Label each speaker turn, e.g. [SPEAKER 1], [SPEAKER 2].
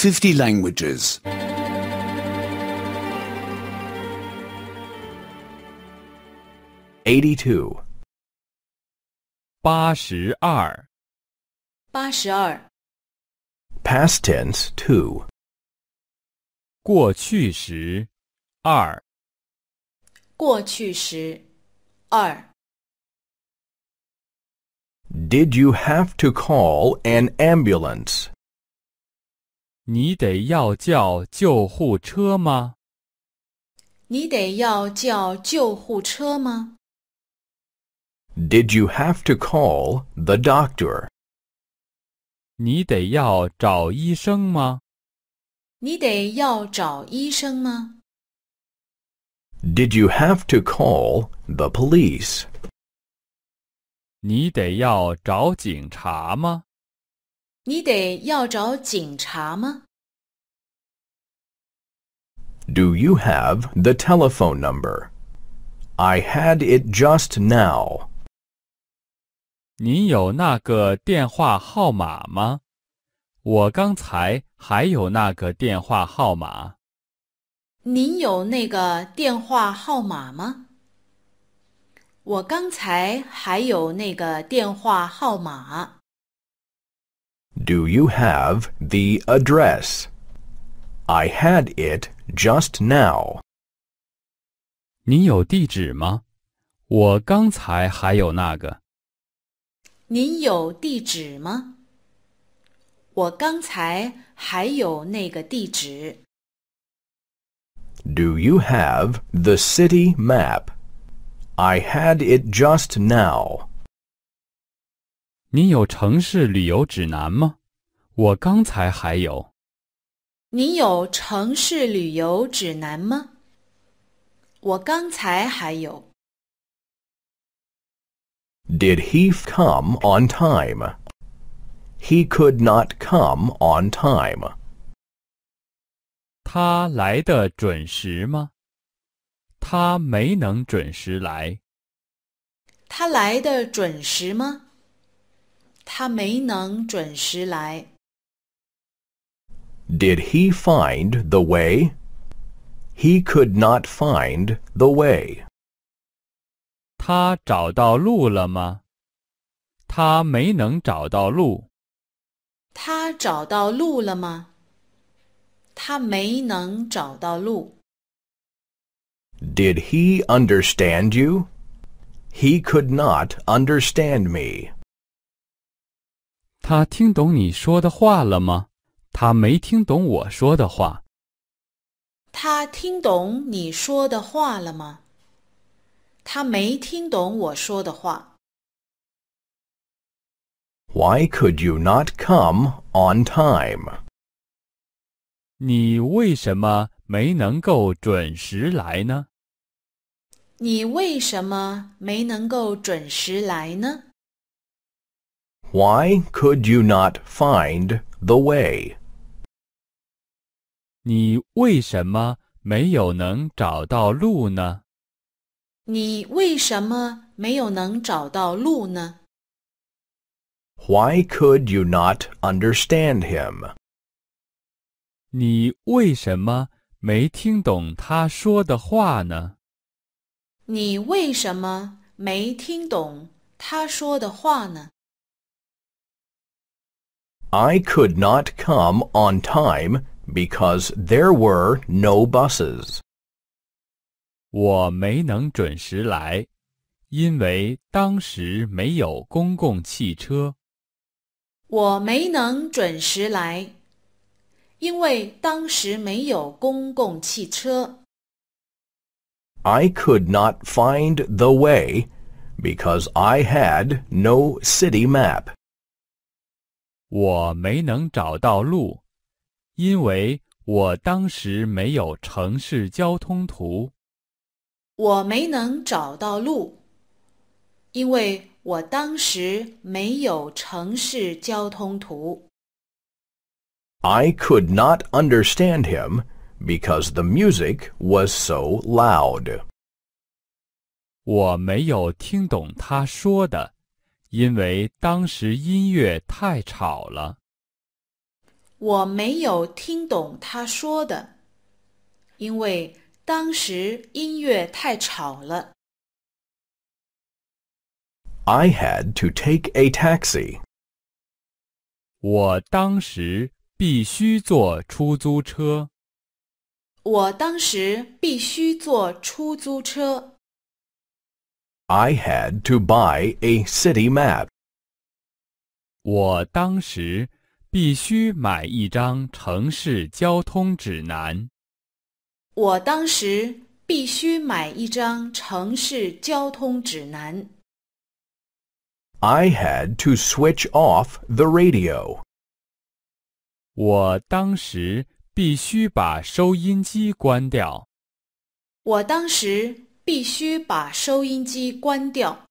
[SPEAKER 1] 50 languages.
[SPEAKER 2] 82.
[SPEAKER 3] 八十二，
[SPEAKER 4] 八十二，
[SPEAKER 2] Past tense 2.
[SPEAKER 3] 过去时，二，
[SPEAKER 4] 过去时，二，
[SPEAKER 2] Did you have to call an ambulance?
[SPEAKER 3] 你得要叫救护车吗？
[SPEAKER 4] 你得要叫救护车吗？
[SPEAKER 2] Did you have to call the doctor?
[SPEAKER 3] 你得要找医生吗？
[SPEAKER 4] 你得要找医生吗？
[SPEAKER 2] Did you have to call the police?
[SPEAKER 3] 你得要找警察吗？
[SPEAKER 4] 你得要找警察吗？
[SPEAKER 2] Do you have the telephone number? I had it just now.
[SPEAKER 3] 你有那个电话号码吗？我刚才还有那个电话号码。
[SPEAKER 4] 您有那个电话号码吗？我刚才还有那个电话号码。
[SPEAKER 2] Do you have the address? I had it just now.
[SPEAKER 3] 你有地址吗？我刚才还有那个。
[SPEAKER 4] 您有地址吗？我刚才还有那个地址。
[SPEAKER 2] Do you have the city map? I had it just now.
[SPEAKER 3] 你有城市旅游指南吗？我刚才还有。
[SPEAKER 4] 你有城市旅游指南吗？我刚才还有。
[SPEAKER 2] Did he come on time? He could not come on time.
[SPEAKER 3] 他来的准时吗？他没能准时来。
[SPEAKER 4] 他来的准时吗？他没能准时来。
[SPEAKER 2] Did he find the way? He could not find the way.
[SPEAKER 3] 他找到路了吗？他没能找到路。
[SPEAKER 4] 他找到路了吗？他没能找到路。
[SPEAKER 2] Did he understand you? He could not understand me.
[SPEAKER 3] 他听懂你说的话了吗？他没听懂我说的话。
[SPEAKER 4] 他听懂你说的话了吗？他没听懂我说的话。
[SPEAKER 2] Why could you not come on time?
[SPEAKER 3] 你为什么没能够准时来呢？
[SPEAKER 4] 你为什么没能够准时来呢？
[SPEAKER 2] Why could you not find the way?
[SPEAKER 3] 你为什么没有能找到路呢？
[SPEAKER 4] 你为什么没有能找到路呢？
[SPEAKER 2] Why could you not understand him?
[SPEAKER 3] 你为什么没听懂他说的话呢？
[SPEAKER 4] 你为什么没听懂他说的话呢？
[SPEAKER 2] I could not come on time because there were no buses.
[SPEAKER 3] 我没能准时来，因为当时没有公共汽车。
[SPEAKER 4] 我没能准时来，因为当时没有公共汽车。
[SPEAKER 2] I could not find the way because I had no city map.
[SPEAKER 3] 我没能找到路，因为我当时没有城市交通图。
[SPEAKER 4] 我没能找到路，因为我当时没有城市交通图。
[SPEAKER 2] I could not understand him because the music was so loud.
[SPEAKER 3] 我没有听懂他说的，因为当时音乐太吵了。
[SPEAKER 4] 我没有听懂他说的，因为当时音乐太吵了。
[SPEAKER 2] I had to take a taxi.
[SPEAKER 3] 我当时必须坐出租车。
[SPEAKER 4] 我当时必须坐出租车。
[SPEAKER 2] I had to buy a city map.
[SPEAKER 3] 我当时必须买一张城市交通指南。
[SPEAKER 4] 我当时必须买一张城市交通指南。
[SPEAKER 2] I had to switch off the radio.
[SPEAKER 3] 我当时必须把收音机关掉。
[SPEAKER 4] 我当时 必须把收音机关掉。